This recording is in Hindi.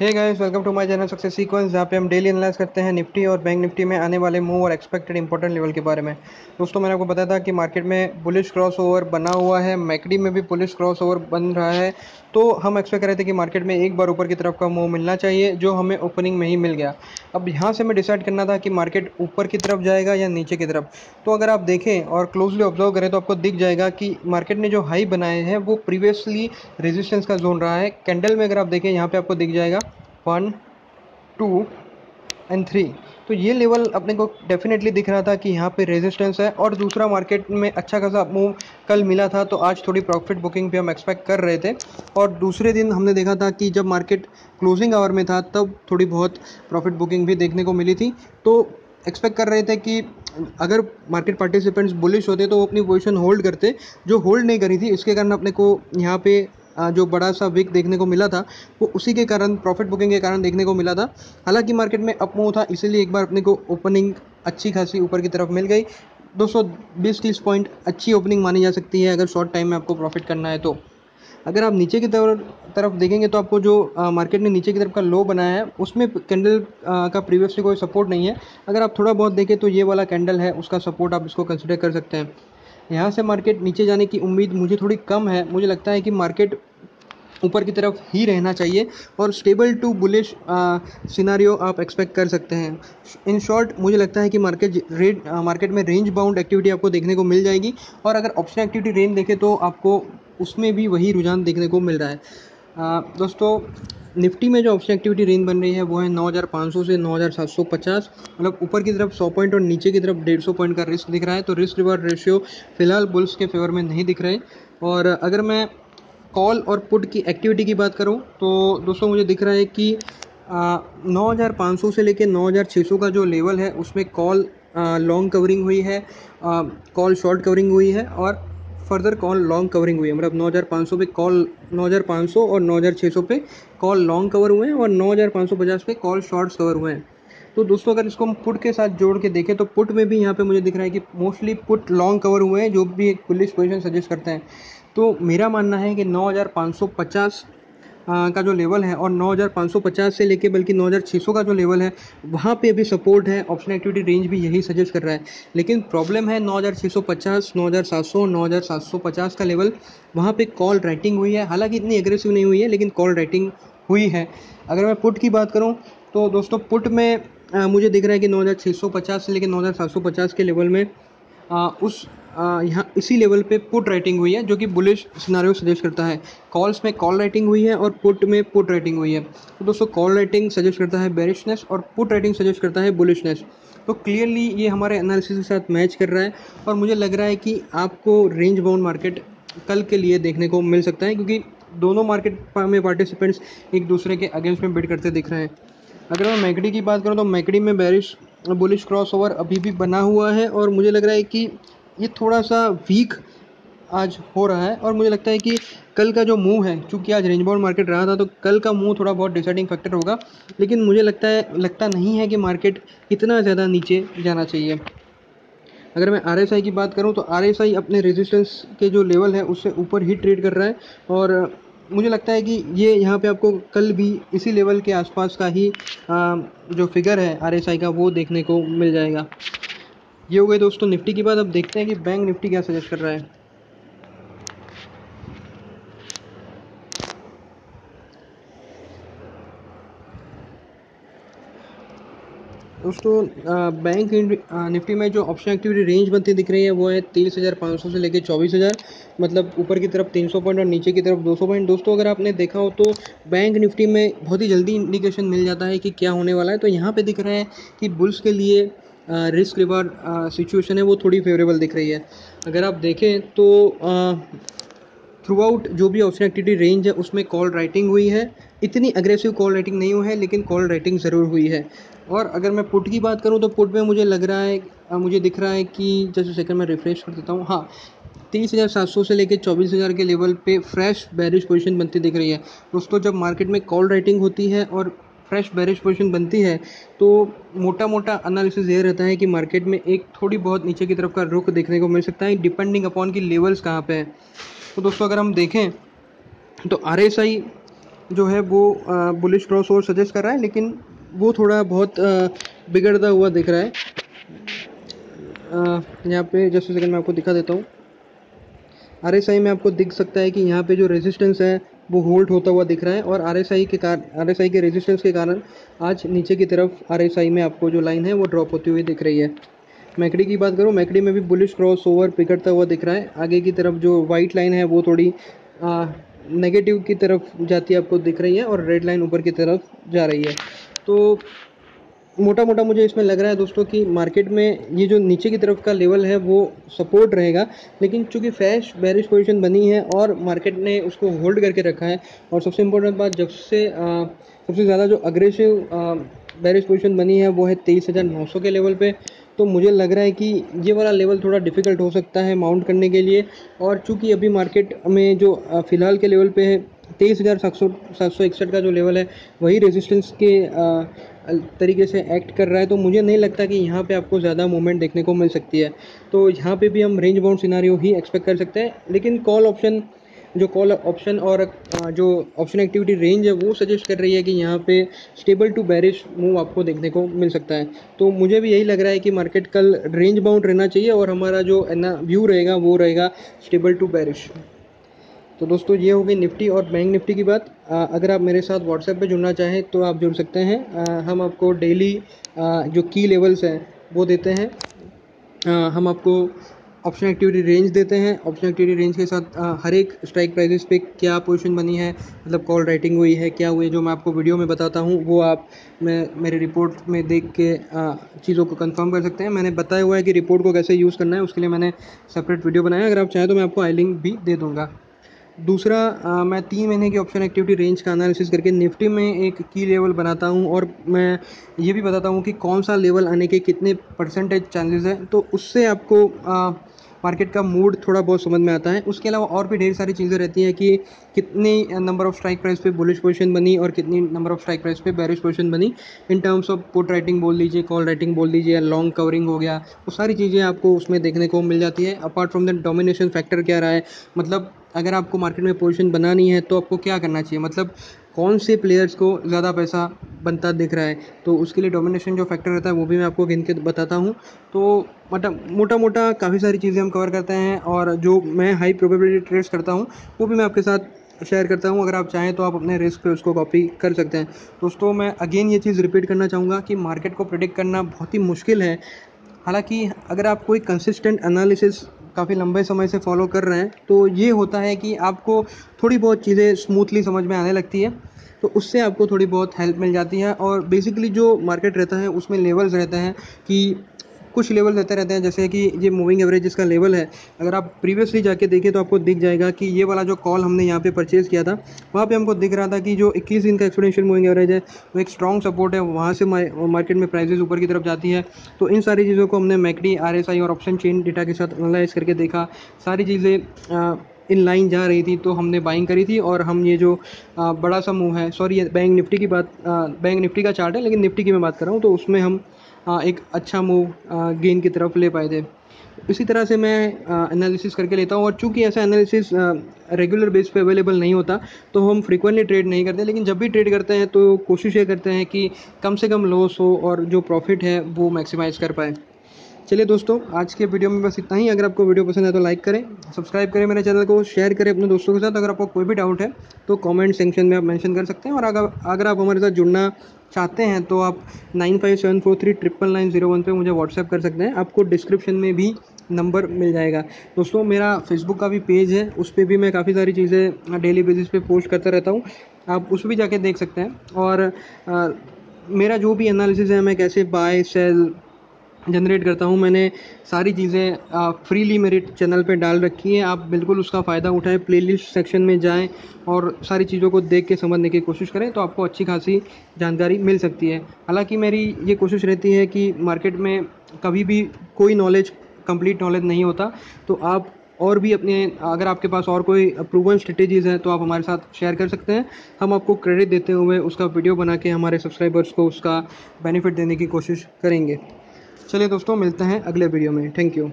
Hey guys welcome to my channel success sequence जहाँ पे हम डेली एनालाइज करते हैं निफ्टी और बैंक निफ्टी में आने वाले मूव और एक्सपेक्टेड इंपॉर्टेंट लेवल के बारे में। दोस्तों, मैंने आपको बताया था कि मार्केट में पुलिस क्रॉसओवर बना हुआ है मैकडी में भी पुलिस क्रॉसओवर बन रहा है। तो हम एक्सपेक्ट कर रहे थे कि मार्केट में एक बार ऊपर की तरफ़ का मूव मिलना चाहिए, जो हमें ओपनिंग में ही मिल गया। अब यहाँ से हमें डिसाइड करना था कि मार्केट ऊपर की तरफ़ जाएगा या नीचे की तरफ़। तो अगर आप देखें और क्लोजली ऑब्ज़र्व करें तो आपको दिख जाएगा कि मार्केट ने जो हाई बनाए हैं, वो प्रीवियसली रेजिस्टेंस का जोन रहा है। कैंडल में अगर आप देखें, यहाँ पर आपको दिख जाएगा वन टू एंड थ्री तो ये लेवल अपने को डेफिनेटली दिख रहा था कि यहाँ पे रेजिस्टेंस है और दूसरा मार्केट में अच्छा खासा मूव कल मिला था तो आज थोड़ी प्रॉफिट बुकिंग भी हम एक्सपेक्ट कर रहे थे। और दूसरे दिन हमने देखा था कि जब मार्केट क्लोजिंग आवर में था, तब थोड़ी बहुत प्रॉफिट बुकिंग भी देखने को मिली थी। तो एक्सपेक्ट कर रहे थे कि अगर मार्केट पार्टिसिपेंट्स बुलिश होते तो वो अपनी पोजीशन होल्ड करते। जो होल्ड नहीं करी थी, इसके कारण अपने को यहाँ पे जो बड़ा सा विक देखने को मिला था वो उसी के कारण प्रॉफिट बुकिंग के कारण देखने को मिला था। हालाँकि मार्केट में अप मूव था इसीलिए एक बार अपने को ओपनिंग अच्छी खासी ऊपर की तरफ़ मिल गई। 220 तीस पॉइंट अच्छी ओपनिंग मानी जा सकती है अगर शॉर्ट टाइम में आपको प्रॉफिट करना है तो। अगर आप नीचे की तरफ़ देखेंगे तो आपको जो आ, मार्केट ने नीचे की तरफ़ का लो बनाया है उसमें कैंडल का प्रीवियसली कोई सपोर्ट नहीं है। अगर आप थोड़ा बहुत देखें तो ये वाला कैंडल है उसका सपोर्ट आप इसको कंसिडर कर सकते हैं। यहाँ से मार्केट नीचे जाने की उम्मीद मुझे थोड़ी कम है। मुझे लगता है कि मार्केट ऊपर की तरफ़ ही रहना चाहिए और स्टेबल टू बुलिश सिनारियो आप एक्सपेक्ट कर सकते हैं। इन शॉर्ट मुझे लगता है कि मार्केट रेट मार्केट में रेंज बाउंड एक्टिविटी आपको देखने को मिल जाएगी। और अगर ऑप्शन एक्टिविटी रेंज देखें तो आपको उसमें भी वही रुझान देखने को मिल रहा है। दोस्तों, निफ्टी में जो ऑप्शन एक्टिविटी रेंज बन रही है, वो है 9500 से 9750 मतलब ऊपर की तरफ़ 100 पॉइंट और नीचे की तरफ़ 150 पॉइंट का रिस्क दिख रहा है तो रिस्क रिवार्ड रेशियो फ़िलहाल बुल्स के फेवर में नहीं दिख रहे। और अगर मैं कॉल और पुट की एक्टिविटी की बात करूँ तो दोस्तों, मुझे दिख रहा है कि नौ हज़ार पाँच सौ से लेकर नौ हज़ार छः सौ का जो लेवल है, उसमें कॉल लॉन्ग कवरिंग हुई है कॉल शॉर्ट कवरिंग हुई है और फर्दर कॉल लॉन्ग कवरिंग हुई है। मतलब नौ हज़ार पाँच सौ पे कॉल, नौ हज़ार पाँच सौ और नौ हज़ार छः सौ पे कॉल लॉन्ग कवर हुए हैं और नौ हज़ार पाँच सौ पचास पे कॉल शॉर्ट्स कवर हुए हैं। तो दोस्तों, अगर इसको हम पुट के साथ जोड़ के देखें तो पुट में भी यहाँ पे मुझे दिख रहा है कि मोस्टली पुट लॉन्ग कवर हुए हैं, जो भी एक पुलिस पोजिशन सजेस्ट करते हैं। तो मेरा मानना है कि 9550 का जो लेवल है और 9550 से लेके बल्कि 9600 का जो लेवल है वहाँ पे अभी सपोर्ट है ऑप्शन एक्टिविटी रेंज भी यही सजेस्ट कर रहा है। लेकिन प्रॉब्लम है 9650 9700 9750 का लेवल वहाँ पे कॉल राइटिंग हुई है। हालाँकि इतनी एग्रेसिव नहीं हुई है लेकिन कॉल राइटिंग हुई है। अगर मैं पुट की बात करूँ तो दोस्तों पुट में आ, मुझे दिख रहा है कि 9650 से लेकर 9750 के लेवल में आ, उस यहाँ इसी लेवल पे पुट राइटिंग हुई है, जो कि बुलिश सिनारियो सजेस्ट करता है। कॉल्स में कॉल राइटिंग हुई है और पुट में पुट राइटिंग हुई है। तो दोस्तों कॉल राइटिंग सजेस्ट करता है बेरिशनेस और पुट राइटिंग सजेस्ट करता है बुलिशनेस तो क्लियरली ये हमारे एनालिसिस के साथ मैच कर रहा है और मुझे लग रहा है कि आपको रेंज बाउंड मार्केट कल के लिए देखने को मिल सकता है, क्योंकि दोनों मार्केट में पार्टिसिपेंट्स एक दूसरे के अगेंस्ट में बिड करते दिख रहे हैं। अगर मैं मैकडी की बात करूँ तो मैकडी में बैरिश बुलिश क्रॉस ओवर अभी भी बना हुआ है और मुझे लग रहा है कि ये थोड़ा सा वीक आज हो रहा है और मुझे लगता है कि कल का जो मूव है, चूँकि आज रेंज बाउंड मार्केट रहा था तो कल का मूव थोड़ा बहुत डिसाइडिंग फैक्टर होगा। लेकिन मुझे लगता है, लगता नहीं है कि मार्केट इतना ज़्यादा नीचे जाना चाहिए। अगर मैं आरएसआई की बात करूँ तो आरएसआई अपने रेजिस्टेंस के जो लेवल है, उससे ऊपर ही ट्रेड कर रहा है। और मुझे लगता है कि ये यहाँ पे आपको कल भी इसी लेवल के आसपास का ही जो फिगर है आरएसआई का, वो देखने को मिल जाएगा। ये हो गए दोस्तों, निफ्टी की बात। अब देखते हैं कि बैंक निफ्टी क्या सजेस्ट कर रहा है। दोस्तों बैंक निफ्टी में जो ऑप्शन एक्टिविटी रेंज बनती दिख रही है, वो है तेईस हज़ार पाँच सौ से लेकर चौबीस हज़ार। मतलब ऊपर की तरफ़ तीन सौ पॉइंट और नीचे की तरफ़ दो सौ पॉइंट। दोस्तों, अगर आपने देखा हो तो बैंक निफ्टी में बहुत ही जल्दी इंडिकेशन मिल जाता है कि क्या होने वाला है। तो यहाँ पे दिख रहा है कि बुल्स के लिए रिस्क रिवार्ड सिचुएशन है, वो थोड़ी फेवरेबल दिख रही है। अगर आप देखें तो थ्रू आउट जो भी ऑप्शन एक्टिविटी रेंज है, उसमें कॉल राइटिंग हुई है। इतनी अग्रेसिव कॉल राइटिंग नहीं हुई है, लेकिन कॉल राइटिंग ज़रूर हुई है। और अगर मैं पुट की बात करूँ तो पुट में मुझे लग रहा है मुझे दिख रहा है कि जैसे सेकंड में रिफ्रेश कर देता हूँ। हाँ तीस हज़ार सात सौ से लेकर चौबीस हज़ार के लेवल पे फ्रेश बैरिश पोजीशन बनती दिख रही है। दोस्तों, जब मार्केट में कॉल राइटिंग होती है और फ्रेश बैरिश पोजिशन बनती है तो मोटा मोटा एनालिसिस ये रहता है कि मार्केट में एक थोड़ी बहुत नीचे की तरफ़ का रुख देखने को मिल सकता है डिपेंडिंग अपॉन की लेवल्स कहाँ पे है। तो दोस्तों, अगर हम देखें तो RSI जो है वो बुलिश क्रॉस ओवर सजेस्ट कर रहा है, लेकिन वो थोड़ा बहुत बिगड़ता हुआ दिख रहा है। यहाँ पे जस्ट सेकंड मैं आपको दिखा देता हूँ। आर में आपको दिख सकता है कि यहाँ पे जो रेजिस्टेंस है वो होल्ड होता हुआ दिख रहा है और आरएसआई के कारण आर एस के रेजिस्टेंस के कारण आज नीचे की तरफ़ आरएसआई में आपको जो लाइन है वो ड्रॉप होती हुई दिख रही है। मैकडी की बात करूँ, मैकडी में भी बुलिश क्रॉस ओवर पिकड़ता हुआ दिख रहा है। आगे की तरफ़ जो वाइट लाइन है वो थोड़ी नेगेटिव की तरफ़ जाती है आपको दिख रही है और रेड लाइन ऊपर की तरफ़ जा रही है। तो मोटा मोटा मुझे इसमें लग रहा है दोस्तों कि मार्केट में ये जो नीचे की तरफ़ का लेवल है, वो सपोर्ट रहेगा। लेकिन चूँकि फ्रेश बैरिश पोजीशन बनी है और मार्केट ने उसको होल्ड करके रखा है और सबसे इम्पोर्टेंट बात, जब से सबसे ज़्यादा जो अग्रेसिव बैरिश पोजीशन बनी है, वो है तेईस हज़ार नौ सौ के लेवल पे। तो मुझे लग रहा है कि ये वाला लेवल थोड़ा डिफ़िकल्ट हो सकता है माउंट करने के लिए। और चूँकि अभी मार्केट में जो फ़िलहाल के लेवल पे है, तेईस हज़ार सात सौ सात सौ इकसठ का जो लेवल है, वही रेजिस्टेंस के तरीके से एक्ट कर रहा है तो मुझे नहीं लगता कि यहाँ पे आपको ज़्यादा मूवमेंट देखने को मिल सकती है। तो यहाँ पे भी हम रेंज बाउंड सिनारियो ही एक्सपेक्ट कर सकते हैं, लेकिन कॉल ऑप्शन जो कॉल ऑप्शन और जो ऑप्शन एक्टिविटी रेंज है, वो सजेस्ट कर रही है कि यहाँ पे स्टेबल टू बैरिश मूव आपको देखने को मिल सकता है। तो मुझे भी यही लग रहा है कि मार्केट कल रेंज बाउंड रहना चाहिए और हमारा जो व्यू रहेगा, वो रहेगा स्टेबल टू बैरिश तो दोस्तों ये हो गई निफ्टी और बैंक निफ्टी की बात। आ, अगर आप मेरे साथ व्हाट्सएप पे जुड़ना चाहें तो आप जुड़ सकते हैं। आ, हम आपको डेली जो की लेवल्स हैं वो देते हैं। आ, हम आपको ऑप्शन एक्टिविटी रेंज देते हैं। ऑप्शन एक्टिविटी रेंज के साथ आ, हर एक स्ट्राइक प्राइजेस पे क्या पोजीशन बनी है मतलब कॉल राइटिंग हुई है क्या हुई है जो मैं आपको वीडियो में बताता हूँ वो आप मैं मेरे रिपोर्ट में देख के चीज़ों को कंफर्म कर सकते हैं। मैंने बताया हुआ है कि रिपोर्ट को कैसे यूज़ करना है उसके लिए मैंने सेपरेट वीडियो बनाया अगर आप चाहें तो मैं आपको आई लिंक भी दे दूँगा। दूसरा मैं तीन महीने की ऑप्शन एक्टिविटी रेंज का एनालिसिस करके निफ्टी में एक की लेवल बनाता हूँ और मैं ये भी बताता हूँ कि कौन सा लेवल आने के कितने परसेंटेज चांसेस हैं। तो उससे आपको मार्केट का मूड थोड़ा बहुत समझ में आता है। उसके अलावा और भी ढेर सारी चीज़ें रहती हैं कि कितनी नंबर ऑफ़ स्ट्राइक प्राइस पे बुलिश पोजीशन बनी और कितनी नंबर ऑफ़ स्ट्राइक प्राइस पे बैरिश पोजीशन बनी। In terms of put writing बोल लीजिए कॉल राइटिंग बोल लीजिए लॉन्ग कवरिंग हो गया, वो सारी चीज़ें आपको उसमें देखने को मिल जाती है। Apart from the domination factor क्या रहा है? मतलब अगर आपको मार्केट में पोजीशन बनानी है तो आपको क्या करना चाहिए? मतलब कौन से प्लेयर्स को ज़्यादा पैसा बनता दिख रहा है? तो उसके लिए डोमिनेशन जो फैक्टर रहता है, वो भी मैं आपको गिन के बताता हूँ। तो मतलब मोटा मोटा काफ़ी सारी चीज़ें हम कवर करते हैं और जो मैं हाई प्रोबेबिलिटी ट्रेड्स करता हूँ, वो भी मैं आपके साथ शेयर करता हूँ। अगर आप चाहें तो आप अपने रिस्क पे उसको कॉपी कर सकते हैं। दोस्तों, मैं अगेन ये चीज़ रिपीट करना चाहूँगा कि मार्केट को प्रिडिक्ट करना बहुत ही मुश्किल है। हालाँकि अगर आप कोई कंसिस्टेंट एनालिसिस काफ़ी लंबे समय से फॉलो कर रहे हैं तो ये होता है कि आपको थोड़ी बहुत चीज़ें स्मूथली समझ में आने लगती है तो उससे आपको थोड़ी बहुत हेल्प मिल जाती है और बेसिकली जो मार्केट रहता है, उसमें लेवल्स रहते हैं कि कुछ लेवल रहते रहते हैं, जैसे कि ये मूविंग एवरेज इसका लेवल है। अगर आप प्रीवियसली जाके देखें तो आपको दिख जाएगा कि ये वाला जो कॉल हमने यहाँ पे परचेज़ किया था, वहाँ पे हमको दिख रहा था कि जो 21 दिन का एक्सपोनेंशियल मूविंग एवरेज है, वो एक स्ट्रॉन्ग सपोर्ट है, वहाँ से मार्केट में प्राइजेस ऊपर की तरफ़ जाती है। तो इन सारी चीज़ों को हमने मैकडी आर और ऑप्शन चेन डेटा के साथ एनालाइज करके देखा। सारी चीज़ें इन लाइन जा रही थी तो हमने बाइंग करी थी और हम ये जो बड़ा सा मूव है सॉरी बैंक निफ्टी की बात बैंक निफ्टी का चार्ट है, लेकिन निफ्टी की मैं बात कर रहा हूँ तो उसमें हम एक अच्छा मूव गेन की तरफ़ ले पाए थे। इसी तरह से मैं एनालिसिस करके लेता हूँ और चूँकि ऐसा एनालिसिस रेगुलर बेस पे अवेलेबल नहीं होता तो हम फ्रीक्वेंटली ट्रेड नहीं करते, लेकिन जब भी ट्रेड करते हैं तो कोशिश ये करते हैं कि कम से कम लॉस हो और जो प्रॉफिट है, वो मैक्सिमाइज़ कर पाए। चलिए दोस्तों, आज के वीडियो में बस इतना ही। अगर आपको वीडियो पसंद है तो लाइक करें सब्सक्राइब करें मेरे चैनल को शेयर करें अपने दोस्तों के साथ। अगर आपको कोई भी डाउट है तो कमेंट सेक्शन में आप मेंशन कर सकते हैं। और अगर अगर आप हमारे साथ जुड़ना चाहते हैं तो आप nine five seven four three triple nine zero one पर मुझे व्हाट्सएप कर सकते हैं। आपको डिस्क्रिप्शन में भी नंबर मिल जाएगा। दोस्तों, मेरा फेसबुक का भी पेज है, उस पर भी मैं काफ़ी सारी चीज़ें डेली बेसिस पे पोस्ट करता रहता हूँ। आप उस भी जाके देख सकते हैं। और मेरा जो भी एनालिसिस है, मैं कैसे बाय सेल जनरेट करता हूँ। मैंने सारी चीज़ें फ्रीली मेरे चैनल पे डाल रखी हैं। आप बिल्कुल उसका फ़ायदा उठाएँ प्लेलिस्ट सेक्शन में जाएँ और सारी चीज़ों को देख के, समझने की कोशिश करें तो आपको अच्छी खासी जानकारी मिल सकती है। हालाँकि मेरी ये कोशिश रहती है कि मार्केट में कभी भी कोई नॉलेज कंप्लीट नॉलेज नहीं होता तो आप और भी अपने, अगर आपके पास और कोई प्रूवन स्ट्रेटेजीज़ हैं तो आप हमारे साथ शेयर कर सकते हैं। हम आपको क्रेडिट देते हुए उसका वीडियो बना के हमारे सब्सक्राइबर्स को उसका बेनिफिट देने की कोशिश करेंगे। चलिए दोस्तों मिलते हैं अगले वीडियो में। Thank you